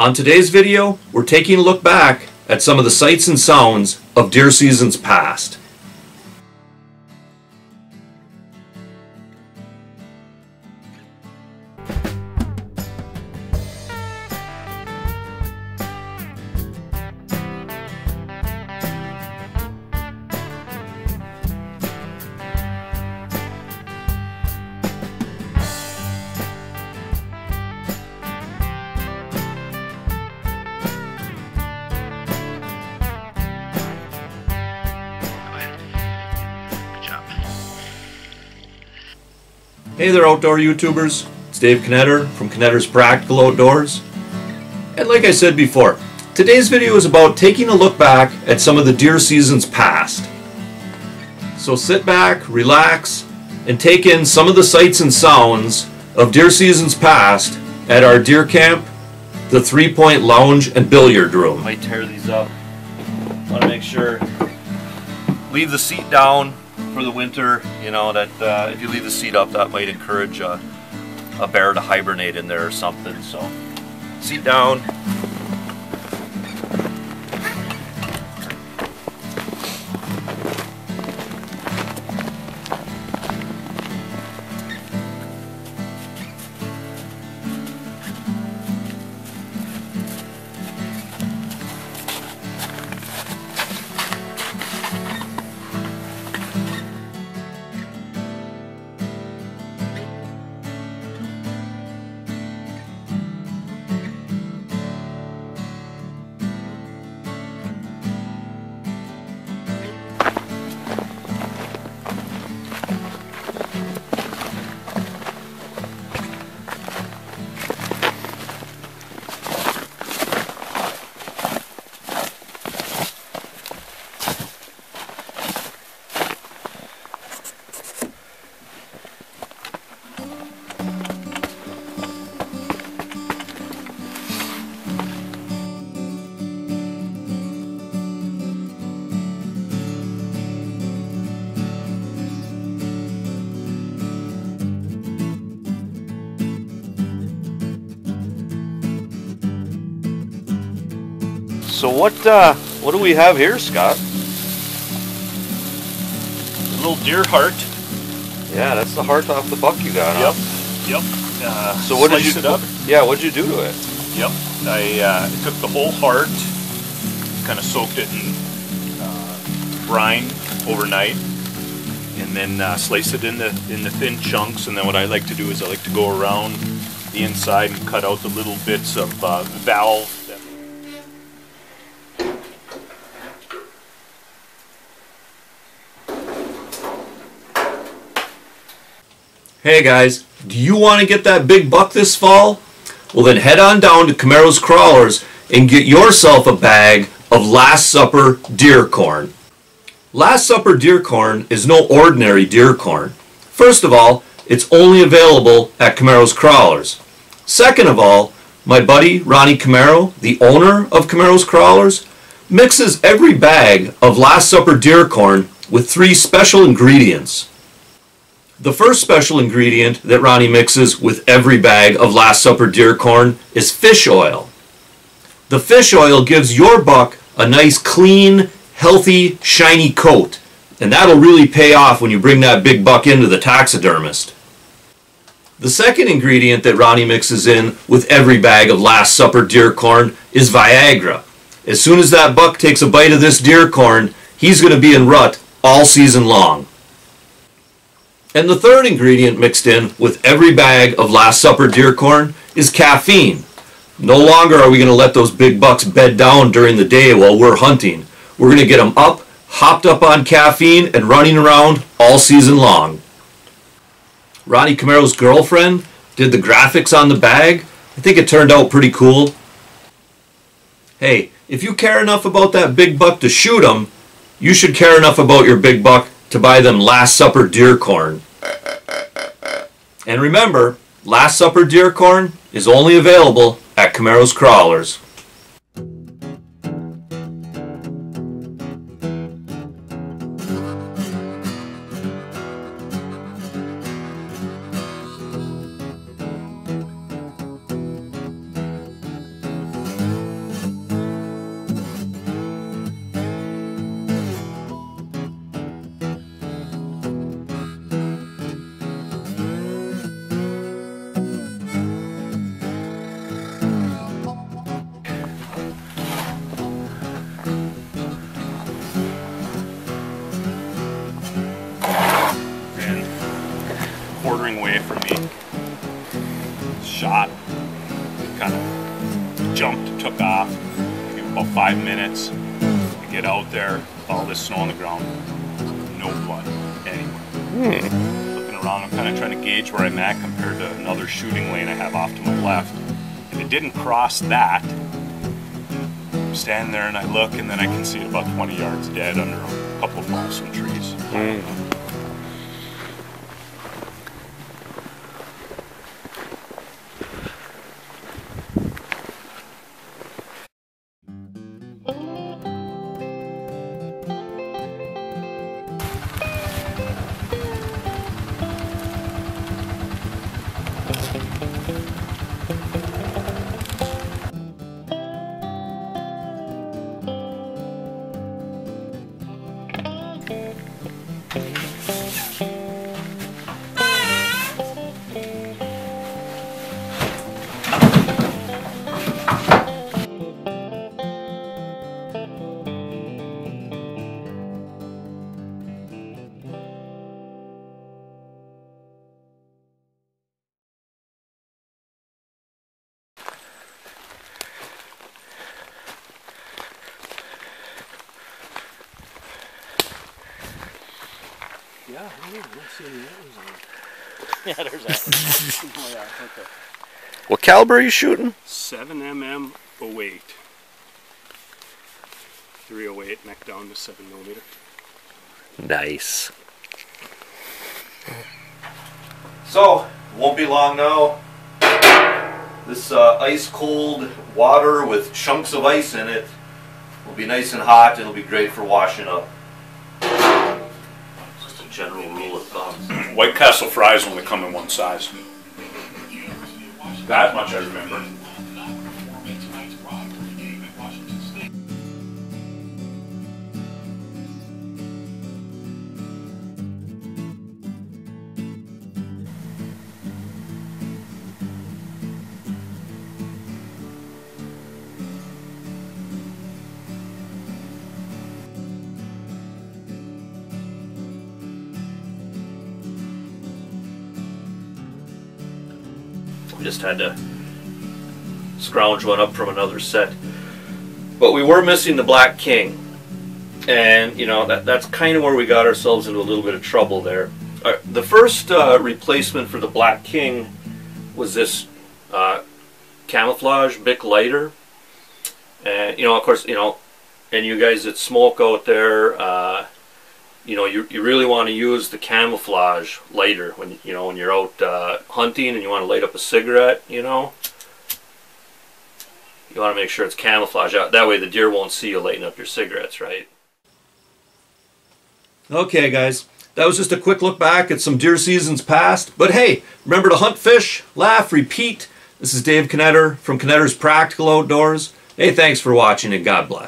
On today's video, we're taking a look back at some of the sights and sounds of deer seasons past. Hey there, outdoor YouTubers. It's Dave Knetter from Knetter's Practical Outdoors. And like I said before, today's video is about taking a look back at some of the deer seasons past. So sit back, relax, and take in some of the sights and sounds of deer seasons past at our deer camp, the Three Point Lounge and Billiard Room. Might tear these up. Want to make sure. Leave the seat down for the winter, you know, that uh, if you leave the seat up, that might encourage a, a bear to hibernate in there or something. So, seat down. So what uh, what do we have here, Scott? A little deer heart. Yeah, that's the heart off the buck you got. Yep. Huh? Yep. Uh, So what did you? it up? Yeah, what'd you do to it? Yep. I uh, took the whole heart, kind of soaked it in uh, brine overnight, and then uh, slice it into into thin chunks. And then what I like to do is I like to go around the inside and cut out the little bits of uh, valve. That Hey guys, do you want to get that big buck this fall? Well then head on down to Camaro's Crawlers and get yourself a bag of Last Supper deer corn. Last Supper deer corn is no ordinary deer corn. First of all, it's only available at Camaro's Crawlers. Second of all, my buddy Ronnie Camaro, the owner of Camaro's Crawlers, mixes every bag of Last Supper deer corn with three special ingredients. The first special ingredient that Ronnie mixes with every bag of Last Supper deer corn is fish oil. The fish oil gives your buck a nice, clean, healthy, shiny coat, and that'll really pay off when you bring that big buck into the taxidermist. The second ingredient that Ronnie mixes in with every bag of Last Supper deer corn is Viagra. As soon as that buck takes a bite of this deer corn, he's going to be in rut all season long. And the third ingredient mixed in with every bag of Last Supper deer corn is caffeine. No longer are we going to let those big bucks bed down during the day while we're hunting. We're going to get them up, hopped up on caffeine, and running around all season long. Ronnie Camaro's girlfriend did the graphics on the bag. I think it turned out pretty cool. Hey, if you care enough about that big buck to shoot him, you should care enough about your big buck to buy them Last Supper deer corn. And remember, Last Supper deer corn is only available at Camaro's Crawlers. Kind of jumped, took off. About five minutes. I get out there, all this snow on the ground, no blood anywhere. Looking around, I'm kind of trying to gauge where I'm at compared to another shooting lane I have off to my left. And it didn't cross that. I'm standing there and I look, and then I can see it about 20 yards dead under a couple of balsam trees. Hmm. Yeah, I don't see any antlers on it. Yeah, there's that. Oh yeah, okay. What caliber are you shooting? 7 mm 08. 308 neck down to 7 millimeter. Nice. So, won't be long now. This uh, ice cold water with chunks of ice in it will be nice and hot it'll be great for washing up. White Castle fries only come in one size. That much I remember. Just had to scrounge one up from another set. But we were missing the Black King. And, you know, that, that's kind of where we got ourselves into a little bit of trouble there. Uh, the first uh, replacement for the Black King was this uh, camouflage Bic lighter. And, you know, of course, you know, and you guys that smoke out there, uh, you know, you, you really want to use the camouflage later when, you know, when you're out uh, hunting and you want to light up a cigarette, you know. You want to make sure it's camouflage out. That way the deer won't see you lighting up your cigarettes, right? Okay, guys. That was just a quick look back at some deer seasons past. But hey, remember to hunt, fish, laugh, repeat. This is Dave Knetter from Knetter's Practical Outdoors. Hey, thanks for watching and God bless.